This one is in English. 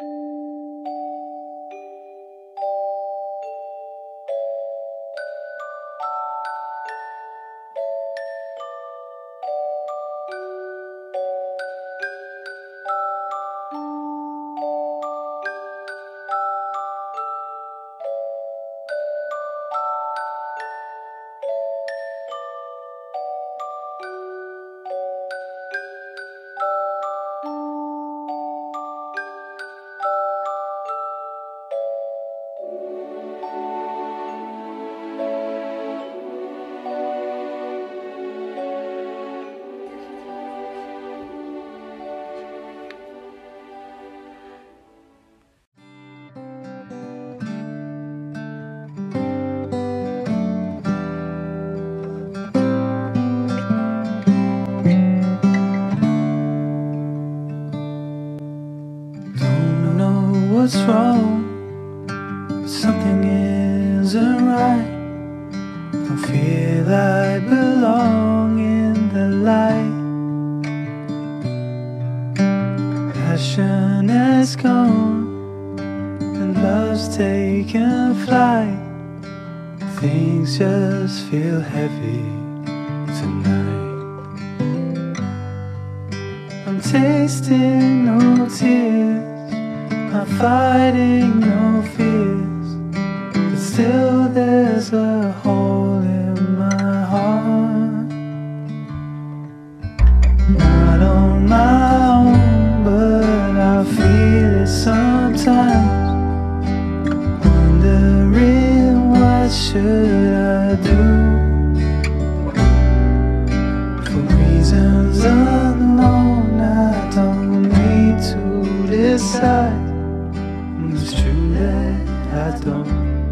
Don't what's wrong. Something isn't right. Don't feel I belong in the light. Passion has gone and love's taken flight. Things just feel heavy tonight. I'm tasting no tears. Fighting no fears. But still there's a hole in my heart. Not on my own, but I feel it sometimes. Wondering what should I do? It's true that I don't.